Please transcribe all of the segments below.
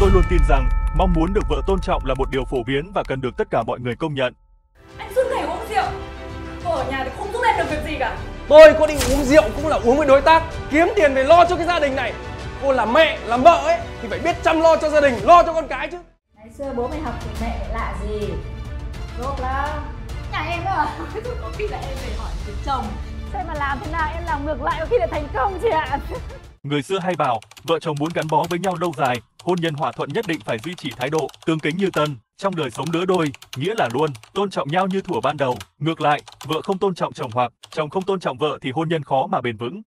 Tôi luôn tin rằng mong muốn được vợ tôn trọng là một điều phổ biến và cần được tất cả mọi người công nhận. Anh suốt ngày uống rượu. Cô ở nhà thì không giúp em được việc gì cả. Tôi có đi uống rượu cũng là uống với đối tác Kiếm tiền về lo cho cái gia đình này. Cô là mẹ, là vợ ấy Thì phải biết chăm lo cho gia đình, lo cho con cái chứ. Ngày xưa bố mày học thì mẹ lạ gì? Tốt lắm. Nhà em à Có khi là em phải hỏi chồng Xem mà làm thế nào em làm ngược lại có khi là thành công chị ạ Người xưa hay bảo, vợ chồng muốn gắn bó với nhau lâu dài, hôn nhân hòa thuận nhất định phải duy trì thái độ tương kính như tân. Trong đời sống lứa đôi, nghĩa là luôn tôn trọng nhau như thuở ban đầu. Ngược lại, vợ không tôn trọng chồng hoặc chồng không tôn trọng vợ thì hôn nhân khó mà bền vững.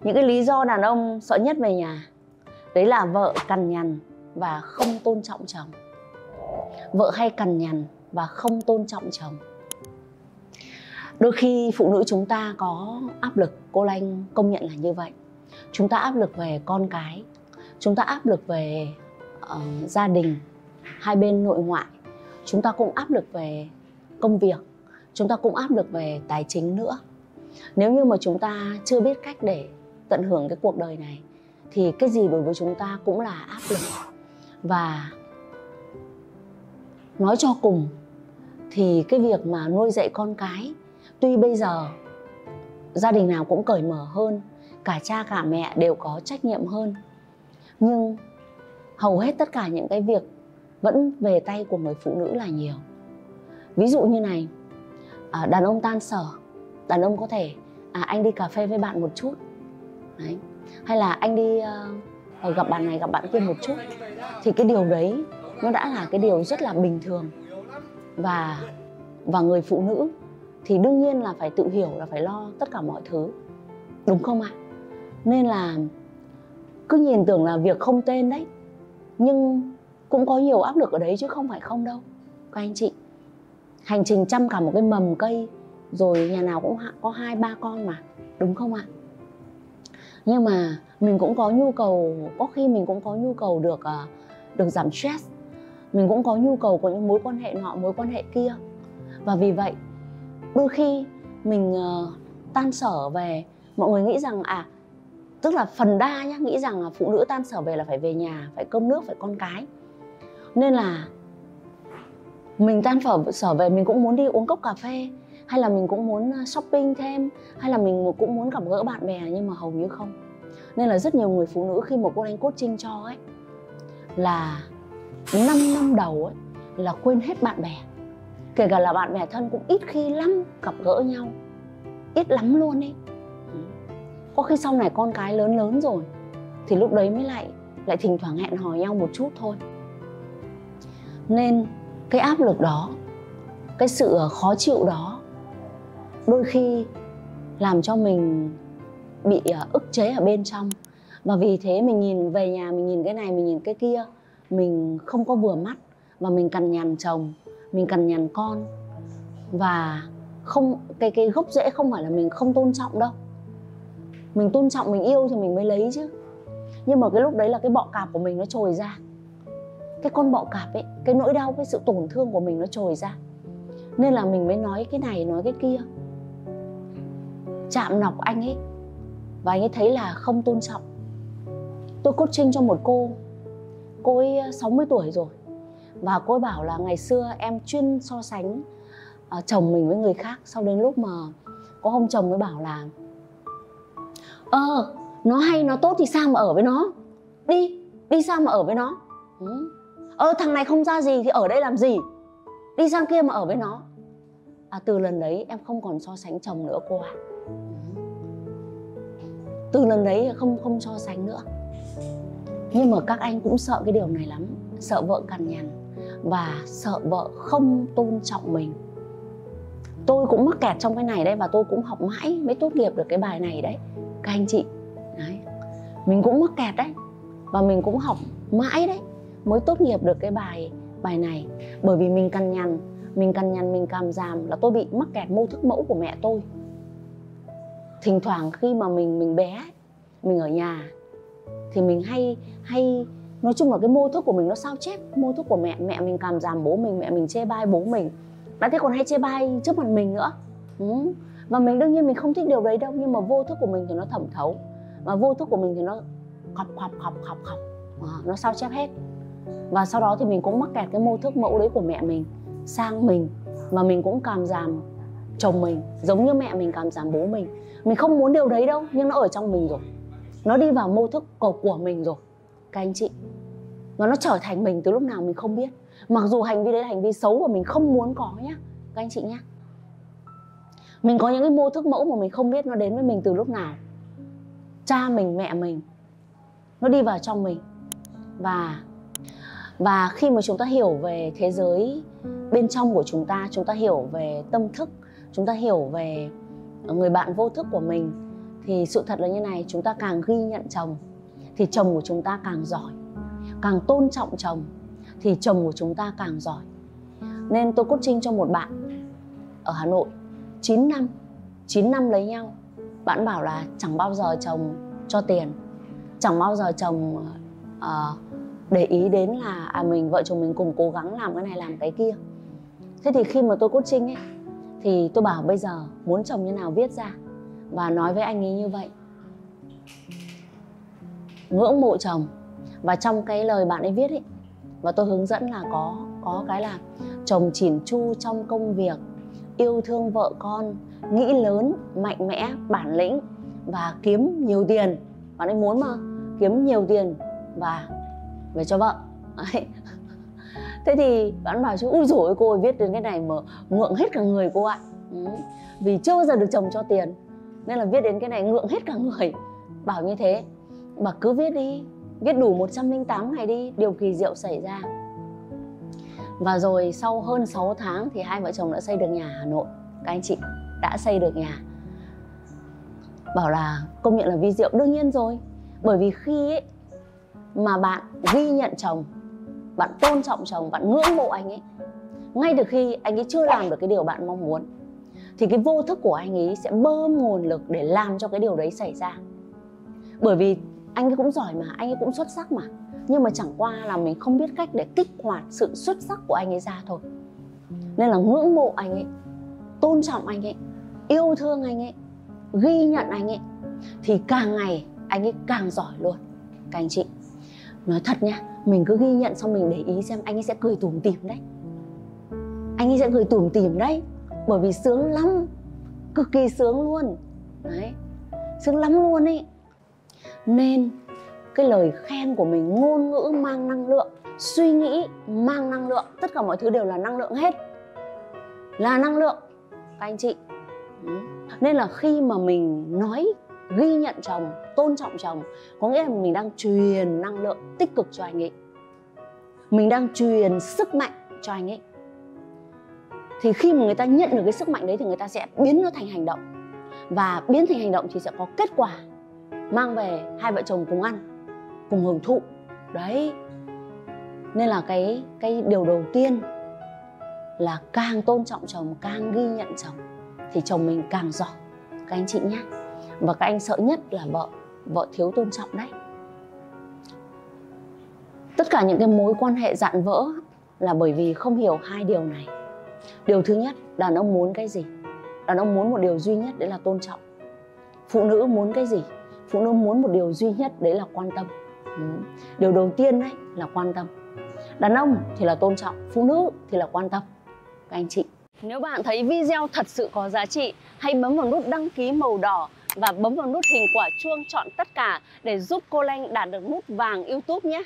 Những cái lý do đàn ông sợ nhất về nhà đấy là vợ cằn nhằn và không tôn trọng chồng. Vợ hay cằn nhằn và không tôn trọng chồng. Đôi khi phụ nữ chúng ta có áp lực, cô Lanh công nhận là như vậy. Chúng ta áp lực về con cái, chúng ta áp lực về uh, gia đình, hai bên nội ngoại. Chúng ta cũng áp lực về công việc, chúng ta cũng áp lực về tài chính nữa. Nếu như mà chúng ta chưa biết cách để tận hưởng cái cuộc đời này thì cái gì đối với chúng ta cũng là áp lực và nói cho cùng thì cái việc mà nuôi dạy con cái tuy bây giờ gia đình nào cũng cởi mở hơn cả cha cả mẹ đều có trách nhiệm hơn nhưng hầu hết tất cả những cái việc vẫn về tay của người phụ nữ là nhiều. Ví dụ như này à, đàn ông tan sở đàn ông có thể à, anh đi cà phê với bạn một chút đấy. Hay là anh đi uh, gặp bạn này gặp bạn kia một chút thì cái điều đấy nó đã là cái điều rất là bình thường và và người phụ nữ thì đương nhiên là phải tự hiểu là phải lo tất cả mọi thứ. Đúng không ạ? Nên là cứ nhìn tưởng là việc không tên đấy. Nhưng cũng có nhiều áp lực ở đấy chứ không phải không đâu, các anh chị. Hành trình chăm cả một cái mầm cây, rồi nhà nào cũng có hai, ba con mà. Đúng không ạ? Nhưng mà mình cũng có nhu cầu, có khi mình cũng có nhu cầu được à, được giảm stress. Mình cũng có nhu cầu của những mối quan hệ nọ, mối quan hệ kia. Và vì vậy đôi khi mình uh, tan sở về mọi người nghĩ rằng à tức là phần đa nhá nghĩ rằng là phụ nữ tan sở về là phải về nhà phải cơm nước phải con cái. Nên là mình tan phở sở về mình cũng muốn đi uống cốc cà phê hay là mình cũng muốn ờ, shopping thêm hay là mình cũng muốn gặp gỡ bạn bè nhưng mà hầu như không. Nên là rất nhiều người phụ nữ khi một cô đánh coaching cho ấy là 5 năm đầu ấy là quên hết bạn bè kể cả là bạn bè thân cũng ít khi lắm gặp gỡ nhau. Ít lắm luôn ấy. Ừ. có khi sau này con cái lớn lớn rồi thì lúc đấy mới lại lại thỉnh thoảng hẹn hò nhau một chút thôi. Nên cái áp lực đó cái sự khó chịu đó đôi khi làm cho mình bị ờ, ức chế ở bên trong. Và vì thế mình nhìn về nhà mình nhìn cái này mình nhìn cái kia mình không có vừa mắt và mình cằn nhằn chồng mình cằn nhằn con. Và không, cái cái gốc rễ không phải là mình không tôn trọng đâu. Mình tôn trọng, mình yêu thì mình mới lấy chứ. Nhưng mà cái lúc đấy là cái bọ cạp của mình nó trồi ra. Cái con bọ cạp ấy, cái nỗi đau, cái sự tổn thương của mình nó trồi ra. Nên là mình mới nói cái này, nói cái kia. Chạm nọc anh ấy, và anh ấy thấy là không tôn trọng. Tôi coaching cho một cô cô ấy ờ, 60 tuổi rồi và cô ấy bảo là ngày xưa em chuyên so sánh uh, chồng mình với người khác. Sau đến lúc mà có hôm chồng mới bảo là ờ nó hay nó tốt thì sao mà ở với nó? Đi đi sao mà ở với nó? Ừ. ờ thằng này không ra gì thì ở đây làm gì? Đi sang kia mà ở với nó. À từ lần đấy em không còn so sánh chồng nữa cô ạ. À từ lần đấy không không so sánh nữa. Nhưng mà các anh cũng sợ cái điều này lắm sợ vợ cằn nhằn và sợ vợ không tôn trọng mình. Tôi cũng mắc kẹt trong cái này đấy và tôi cũng học mãi mới tốt nghiệp được cái bài này đấy. Các anh chị, đấy, mình cũng mắc kẹt đấy và mình cũng học mãi đấy mới tốt nghiệp được cái bài bài này. Bởi vì mình cằn nhằn, mình cằn nhằn, mình cảm giảm là tôi bị mắc kẹt mô thức mẫu của mẹ tôi. Thỉnh thoảng khi mà mình mình bé mình ở nhà thì mình hay hay nói chung là cái mô thức của mình nó sao chép. Mô thức của mẹ mẹ mình cảm giảm bố mình mẹ mình chê bai bố mình. Đã thế còn hay chê bai trước mặt mình nữa. Ừ. và mình đương nhiên mình không thích điều đấy đâu nhưng mà vô thức của mình thì nó thẩm thấu. Và vô thức của mình thì nó khọc khọc khọc khọc khọc. À, nó sao chép hết. Và sau đó thì mình cũng mắc kẹt cái mô thức mẫu đấy của mẹ mình sang mình. Và mình cũng cảm giảm chồng mình giống như mẹ mình cảm giảm bố mình. Mình không muốn điều đấy đâu nhưng nó ở trong mình rồi. Nó đi vào mô thức của, của mình rồi. Các anh chị và nó trở thành mình từ lúc nào mình không biết. Mặc dù hành vi đấy là hành vi xấu và mình không muốn có nhá. Các anh chị nhá. Mình có những cái mô thức mẫu mà mình không biết nó đến với mình từ lúc nào. Cha mình, mẹ mình, nó đi vào trong mình. Và và khi mà chúng ta hiểu về thế giới bên trong của chúng ta chúng ta hiểu về tâm thức, chúng ta hiểu về người bạn vô thức của mình, thì sự thật là như này, chúng ta càng ghi nhận chồng, thì chồng của chúng ta càng giỏi càng tôn trọng chồng thì chồng của chúng ta càng giỏi. Nên tôi coaching cho một bạn ở Hà Nội 9 năm 9 năm lấy nhau. Bạn bảo là chẳng bao giờ chồng cho tiền chẳng bao giờ chồng uh, để ý đến là à mình vợ chồng mình cùng cố gắng làm cái này làm cái kia. Thế thì khi mà tôi coaching ấy thì tôi bảo bây giờ muốn chồng như nào viết ra và nói với anh ấy như vậy. Ngưỡng mộ chồng và trong cái lời bạn ấy viết ấy và tôi hướng dẫn là có có cái là chồng chỉn chu trong công việc, yêu thương vợ con, nghĩ lớn, mạnh mẽ, bản lĩnh và kiếm nhiều tiền. Bạn ấy muốn mà kiếm nhiều tiền và về cho vợ. Đấy. thế thì bạn bảo chứ, ui rồi cô viết đến cái này mà ngượng hết cả người cô ạ. Ừ. vì chưa bao giờ được chồng cho tiền, nên là viết đến cái này ngượng hết cả người. Bảo như thế. Bà cứ viết đi viết đủ 108 ngày đi điều kỳ diệu xảy ra. Và rồi sau hơn 6 tháng thì hai vợ chồng đã xây được nhà Hà Nội. Các anh chị đã xây được nhà. Bảo là công nhận là vi diệu. Đương nhiên rồi bởi vì khi ấy, mà bạn ghi nhận chồng bạn tôn trọng chồng bạn ngưỡng mộ anh ấy ngay từ khi anh ấy chưa làm được cái điều bạn mong muốn thì cái vô thức của anh ấy sẽ bơm nguồn lực để làm cho cái điều đấy xảy ra. Bởi vì anh ấy cũng giỏi mà, anh ấy cũng xuất sắc mà. Nhưng mà chẳng qua là mình không biết cách để kích hoạt sự xuất sắc của anh ấy ra thôi. Nên là ngưỡng mộ anh ấy, tôn trọng anh ấy, yêu thương anh ấy, ghi nhận anh ấy, thì càng ngày anh ấy càng giỏi luôn. Các anh chị, nói thật nha, mình cứ ghi nhận xong mình để ý xem anh ấy sẽ cười tủm tỉm đấy. Anh ấy sẽ cười tủm tỉm đấy, bởi vì sướng lắm, cực kỳ sướng luôn. Đấy, sướng lắm luôn ấy nên cái lời khen của mình, ngôn ngữ mang năng lượng, suy nghĩ mang năng lượng, tất cả mọi thứ đều là năng lượng hết. Là năng lượng, các anh chị. Nên là khi mà mình nói, ghi nhận chồng, tôn trọng chồng, có nghĩa là mình đang truyền năng lượng tích cực cho anh ấy. Mình đang truyền sức mạnh cho anh ấy. Thì khi mà người ta nhận được cái sức mạnh đấy thì người ta sẽ biến nó thành hành động. Và biến thành hành động thì sẽ có kết quả mang về hai vợ chồng cùng ăn, cùng hưởng thụ. Đấy. Nên là cái cái điều đầu tiên là càng tôn trọng chồng, càng ghi nhận chồng, thì chồng mình càng giỏi. Các anh chị nhé. Và các anh sợ nhất là vợ vợ thiếu tôn trọng đấy. Tất cả những cái mối quan hệ dạn vỡ là bởi vì không hiểu hai điều này. Điều thứ nhất, đàn ông muốn cái gì? Đàn ông muốn một điều duy nhất đấy là tôn trọng. Phụ nữ muốn cái gì? Phụ nữ muốn một điều duy nhất, đấy là quan tâm. Ừ. điều đầu tiên đấy là quan tâm. Đàn ông thì là tôn trọng, phụ nữ thì là quan tâm. Các anh chị. Nếu bạn thấy video thật sự có giá trị, hãy bấm vào nút đăng ký màu đỏ và bấm vào nút hình quả chuông chọn tất cả để giúp cô Lanh đạt được nút vàng YouTube nhé.